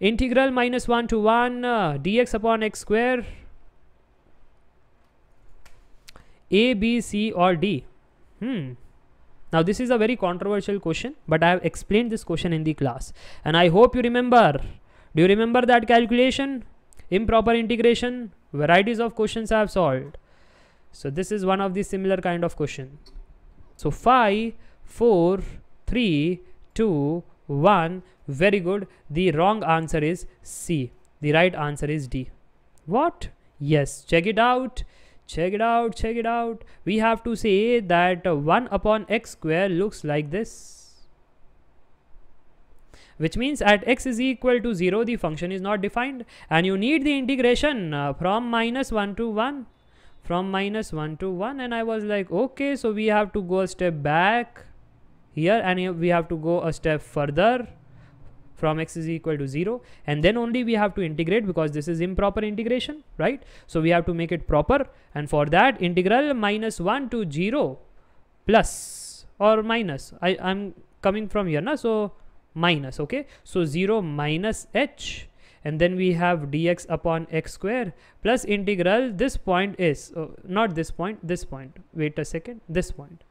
integral minus 1 to 1 uh, dx upon x square a b c or d. Hmm. Now this is a very controversial question but i have explained this question in the class. And i hope you remember. Do you remember that calculation? Improper integration? Varieties of questions i have solved. So this is one of the similar kind of question. So 5 4 3 2 1 very good. The wrong answer is c. The right answer is d. What? Yes check it out. Check it out check it out. We have to say that 1 upon x square looks like this. Which means at x is equal to 0 the function is not defined. And you need the integration uh, from minus 1 to 1 from minus 1 to 1 and I was like okay so we have to go a step back here and we have to go a step further from x is equal to 0 and then only we have to integrate because this is improper integration right so we have to make it proper and for that integral minus 1 to 0 plus or minus I, I'm coming from here now so minus okay so 0 minus h and then we have dx upon x square plus integral this point is uh, not this point this point wait a second this point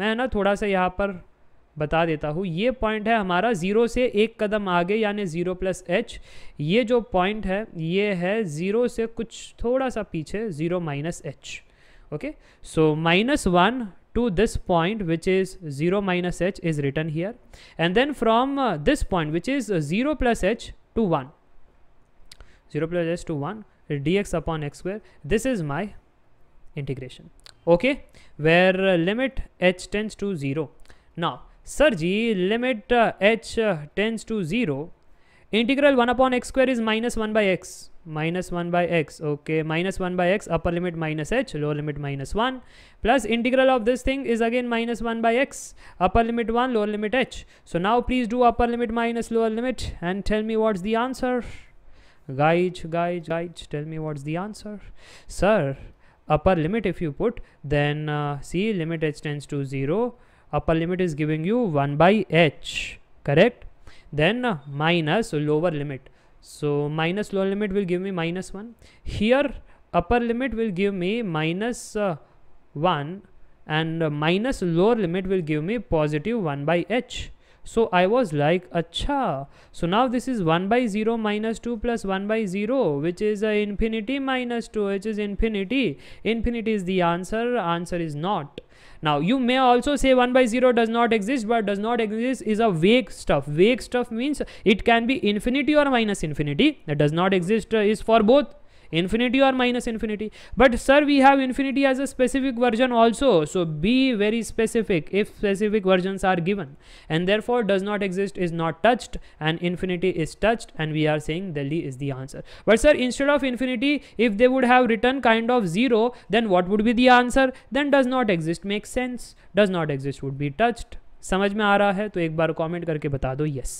मैं ना थोड़ा सा यहाँ पर बता देता हूँ। ये पॉइंट है हमारा ज़ीरो से एक कदम आगे यानी ज़ीरो प्लस एच ये जो पॉइंट है, ये है ज़ीरो से कुछ थोड़ा सा पीछे zero minus h okay so minus one to this point which is zero minus h is return here and then from this point which is zero plus h to one zero plus h to one d x upon x square this is my integration okay where limit h tends to zero now sir g limit uh, h uh, tends to 0 integral 1 upon x square is minus 1 by x. Minus 1 by x okay. Minus 1 by x upper limit minus h lower limit minus 1 plus integral of this thing is again minus 1 by x upper limit 1 lower limit h. So now please do upper limit minus lower limit and tell me what's the answer. Guide guide guide tell me what's the answer. Sir upper limit if you put then uh, see limit h tends to 0 upper limit is giving you 1 by h correct then minus lower limit so minus lower limit will give me minus 1. Here upper limit will give me minus, uh, 1 and minus lower limit will give me positive 1 by h. So I was like, acha. So now this is 1 by 0 minus 2 plus 1 by 0, which is a infinity minus 2, which is infinity. Infinity is the answer. Answer is not. Now you may also say 1 by 0 does not exist but does not exist is a vague stuff. Vague stuff means it can be infinity or minus infinity that does not exist uh, is for both infinity or minus infinity but sir we have infinity as a specific version also so be very specific if specific versions are given and therefore does not exist is not touched and infinity is touched and we are saying delhi is the answer but sir instead of infinity if they would have written kind of zero then what would be the answer then does not exist makes sense does not exist would be touched समझ में आ रहा है तो एक बार comment करके बता दो yes